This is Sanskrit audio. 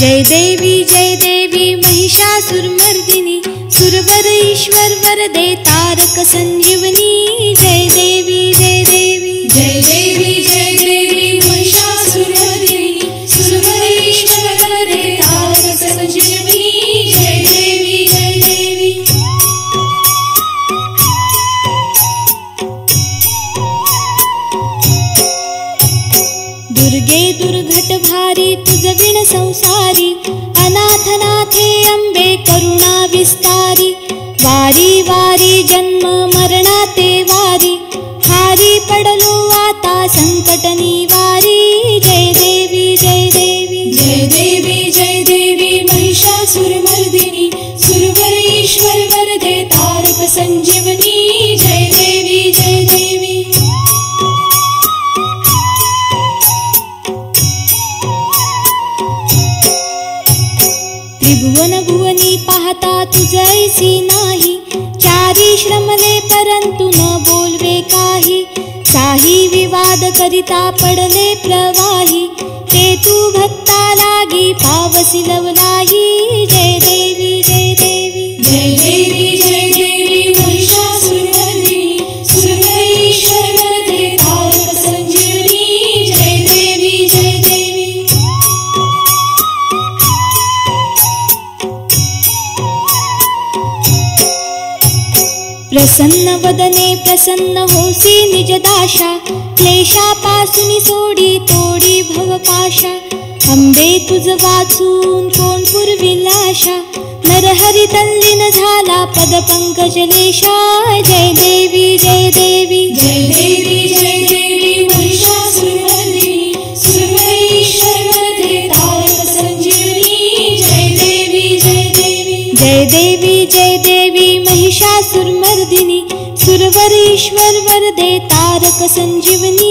जय देवी जय देवी महिषासुरमर्दिनि सुरवर ईश्वर वरदे तारक सञ्जीवनी जय देवी जय देवी। जय देवी जय देवी महिषासुरमर्दिनि सुरवरेश्वरवरदे तारक सञ्जीवनी दुर्गे दुर्घट भारी तुझ विण संसारी अनाथनाथे अम्बे करुणा विस्तारी वारी वारी जन्म मरणाते वारी हारी पडलो त्रिभुवन भुवनी पाहता तुझैसी नाही. चारी श्रमले परंतु न बोलवे काही. साही विवाद करिता पडले प्रवाही. ते तू भक्ता लागी पावसी लवलाही प्रसन्न वदने प्रसन्न होसी निज दाशा क्लेशापासून सोडी तोडी भवपाशा अंबे तुझ वाचून कोण पुरविलाशा नरहरी तल्लीन झाला पद पंकजलेशा जय देवी जय देवी। जय देवी जय देवी महिषासुरमर्दिनि सुरवरेश्वर वरदे तारक सञ्जीवनी जय देवी जय देवी। जय देवी जय देवी सुरवरीश्वर वरदे तारक सञ्जीवनी